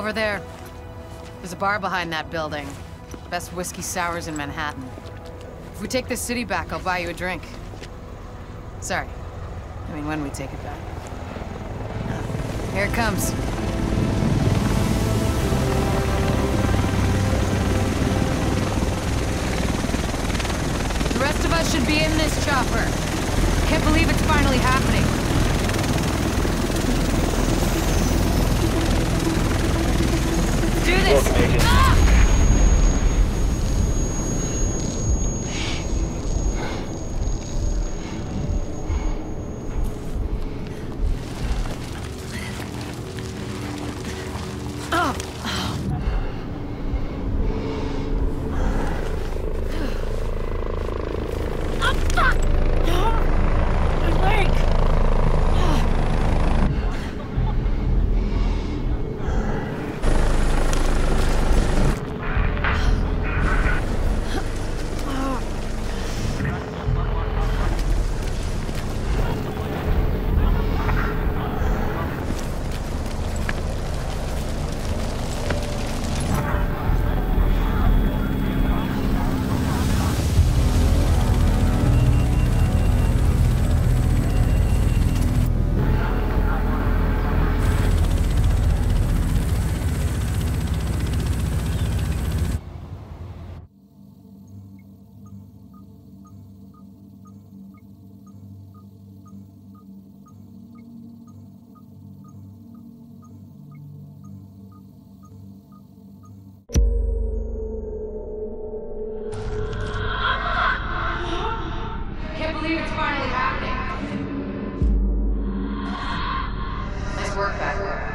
Over there. There's a bar behind that building. Best whiskey sours in Manhattan. If we take this city back, I'll buy you a drink. Sorry. I mean, when we take it back. Here it comes.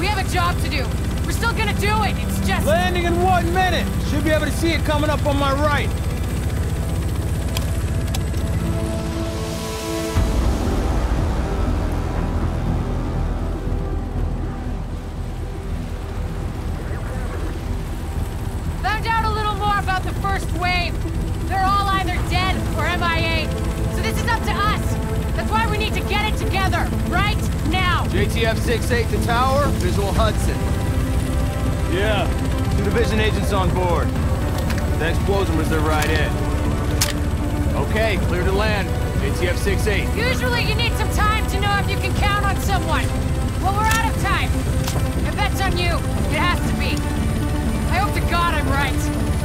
We have a job to do. We're still gonna do it. It's just. Landing in one minute! Should be able to see it coming up on my right. JTF 68 to tower, visual Hudson. Yeah. Two division agents on board. The explosion was there right in. Okay, clear to land. JTF 68. Usually you need some time to know if you can count on someone. Well, we're out of time. If that's on you, it has to be. I hope to God I'm right.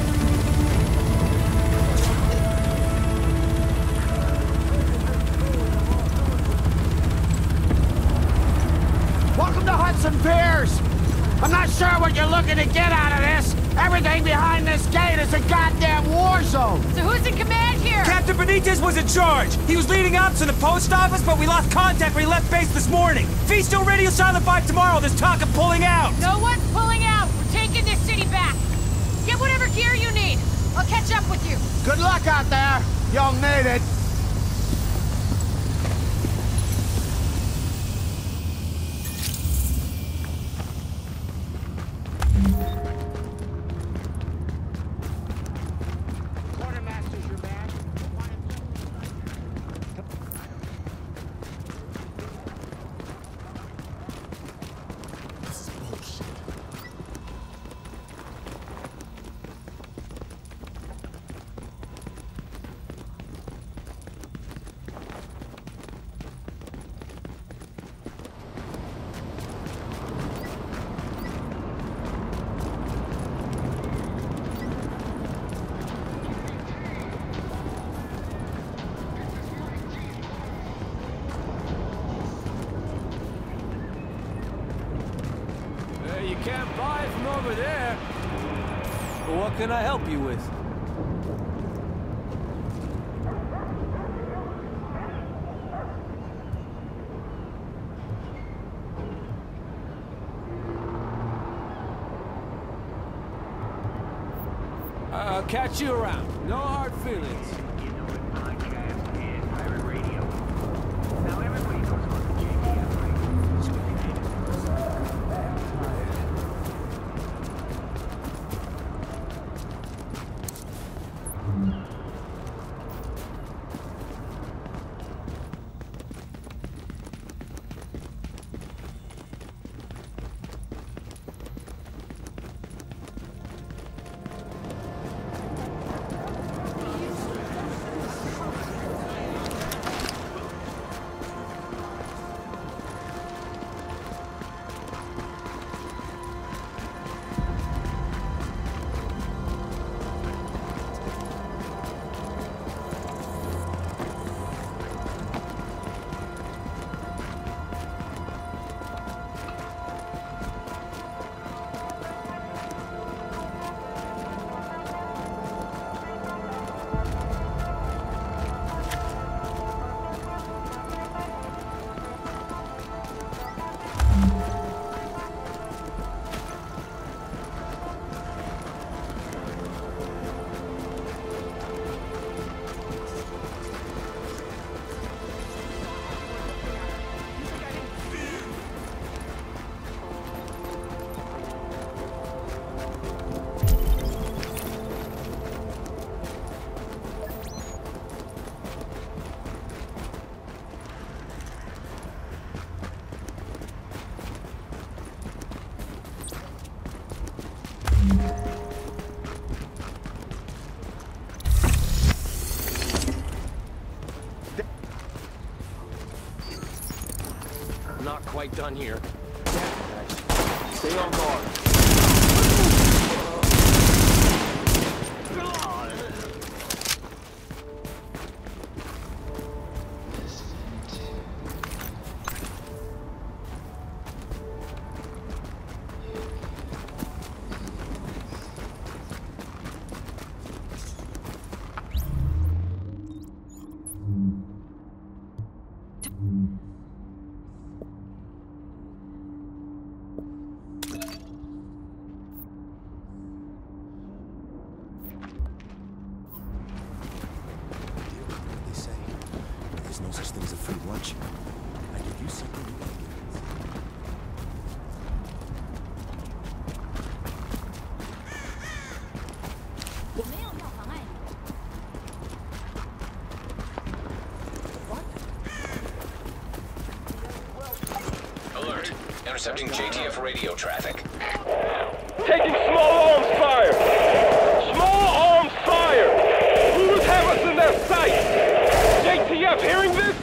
Welcome to Hudson Piers. I'm not sure what you're looking to get out of this. Everything behind this gate is a goddamn war zone. So who's in command here? Captain Benitez was in charge. He was leading ops in the post office, but we lost contact when he left base this morning. If he's radio silent by tomorrow, there's talk of pulling out. No one's pulling out. We're taking this city back. Get whatever gear you need. I'll catch up with you. Good luck out there. You'll need it. can't buy it from over there. But What can I help you with? Catch you around. No hard feelings. Not quite done here. Stay on guard. Intercepting JTF radio traffic. Taking small arms fire! Small arms fire! Who have us in their sights? JTF hearing this?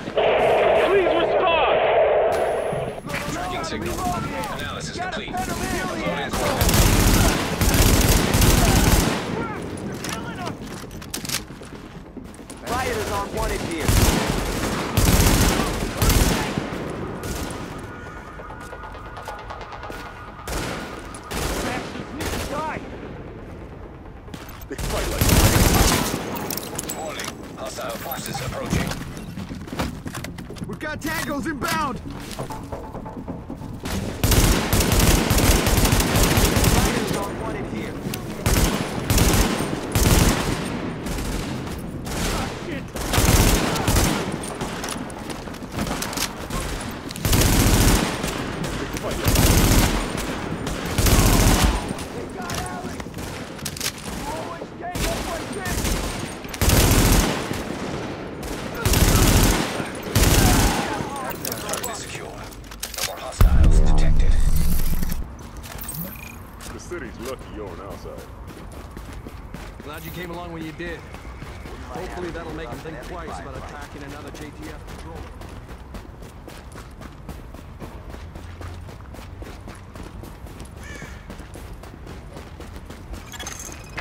Please respond! Tracking signal. Analysis complete. Uploading coordinates. Rioters aren't wanted here. Warning. Hostile forces approaching. We've got tangos inbound! Rioters aren't wanted here. Target secure. No more hostiles detected. The city's lucky you're on our side. Glad you came along when you did. Hopefully that'll make him think twice about attacking another JTF patrol.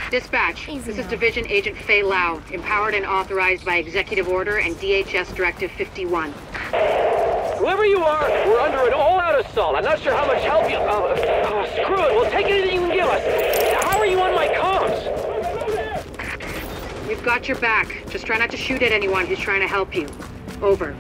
Dispatch, this is Division Agent Faye Lau, empowered and authorized by Executive Order and DHS Directive 51. Whoever you are, we're under an all-out assault. I'm not sure how much help you... Uh, oh, screw it. We'll take anything you can give us. How are you on my comms? Got your back. Just try not to shoot at anyone who's trying to help you. Over.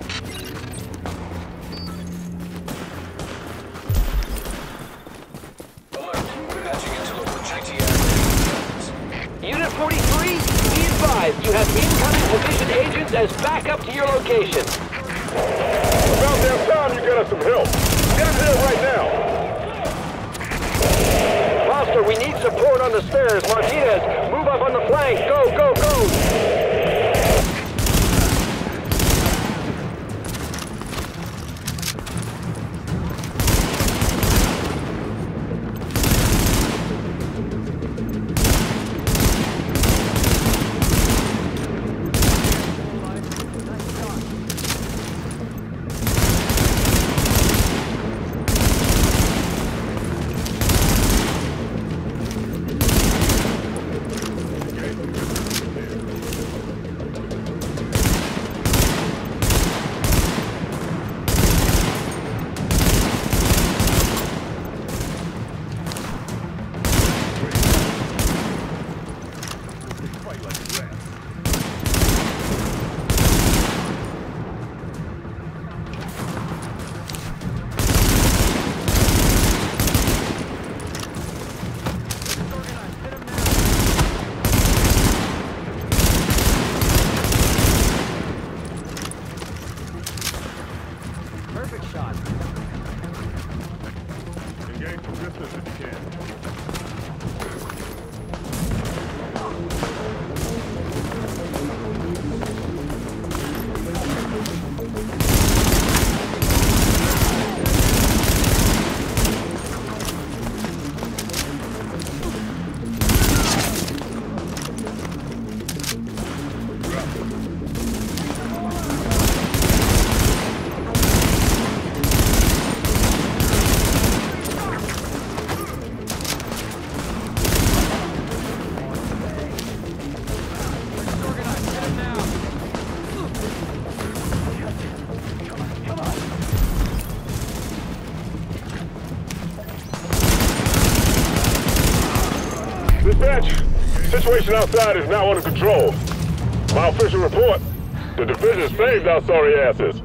Alert. Patching into local JTF. Unit 43, be advised, you have incoming division agents as backup to your location. About damn time you get us some help. Get in here right now. Foster, we need support on the stairs. Martinez, move up on the flank. Go, go, go. Situation outside is now under control. My official report, the division saved our sorry asses.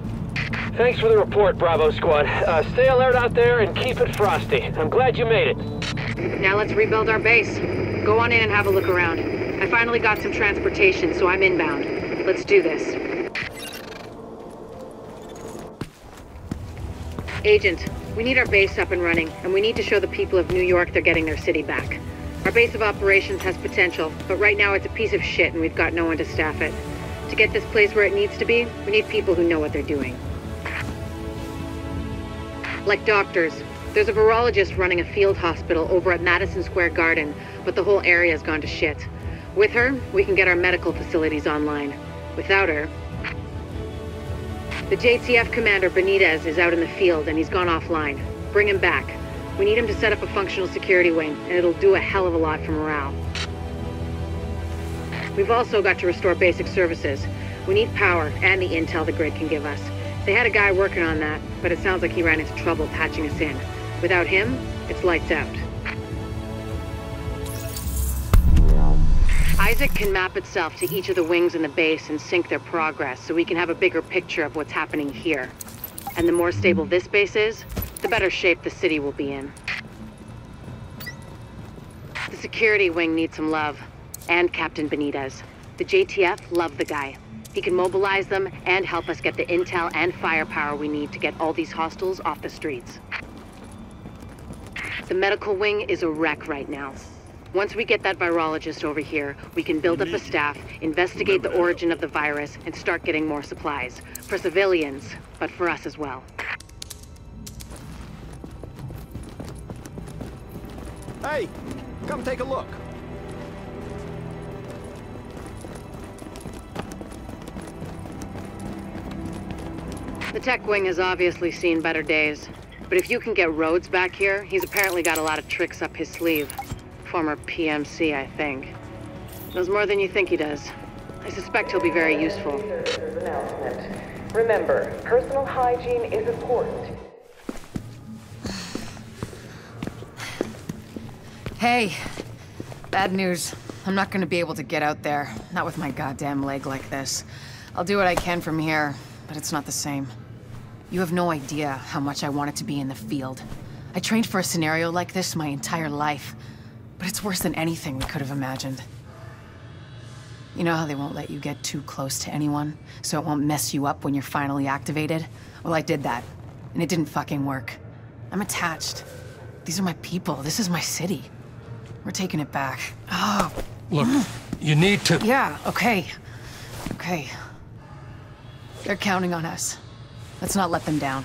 Thanks for the report, Bravo Squad. Uh, stay alert out there and keep it frosty. I'm glad you made it. Now let's rebuild our base. Go on in and have a look around. I finally got some transportation, so I'm inbound. Let's do this. Agent, we need our base up and running, and we need to show the people of New York they're getting their city back. Our base of operations has potential, but right now it's a piece of shit and we've got no one to staff it. To get this place where it needs to be, we need people who know what they're doing. Like doctors. There's a virologist running a field hospital over at Madison Square Garden, but the whole area's gone to shit. With her, we can get our medical facilities online. Without her... The JTF commander Benitez is out in the field and he's gone offline. Bring him back. We need him to set up a functional security wing, and it'll do a hell of a lot for morale. We've also got to restore basic services. We need power and the intel the grid can give us. They had a guy working on that, but it sounds like he ran into trouble patching us in. Without him, it's lights out. ISAC can map itself to each of the wings in the base and sync their progress so we can have a bigger picture of what's happening here. And the more stable this base is, the better shape the city will be in. The security wing needs some love. And Captain Benitez. The JTF love the guy. He can mobilize them and help us get the intel and firepower we need to get all these hostiles off the streets. The medical wing is a wreck right now. Once we get that virologist over here, we can build up a staff, investigate the origin of the virus, and start getting more supplies. For civilians, but for us as well. Hey, come take a look. The tech wing has obviously seen better days. But if you can get Rhodes back here, he's apparently got a lot of tricks up his sleeve. Former PMC, I think. Knows more than you think he does. I suspect he'll be very useful. Remember, personal hygiene is important. Hey, bad news. I'm not gonna be able to get out there. Not with my goddamn leg like this. I'll do what I can from here, but it's not the same. You have no idea how much I wanted to be in the field. I trained for a scenario like this my entire life, but it's worse than anything we could have imagined. You know how they won't let you get too close to anyone, so it won't mess you up when you're finally activated? Well, I did that, and it didn't fucking work. I'm attached. These are my people. This is my city. We're taking it back. Oh, Look, you need to. yeah, okay. Okay. They're counting on us. Let's not let them down.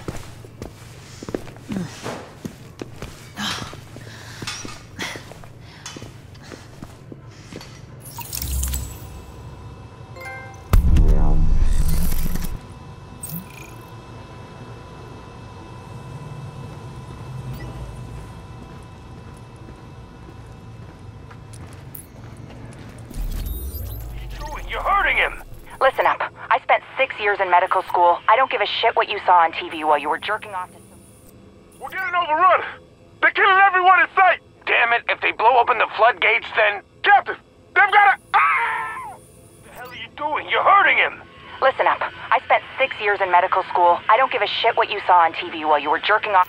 Listen up. I spent six years in medical school. I don't give a shit what you saw on TV while you were jerking off to We're getting overrun! They're killing everyone in sight! Damn it, if they blow open the floodgates, then... Captain! They've got a... Ah! What the hell are you doing? You're hurting him! Listen up. I spent six years in medical school. I don't give a shit what you saw on TV while you were jerking off.